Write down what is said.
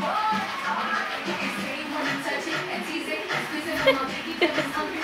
Touch and. I'm you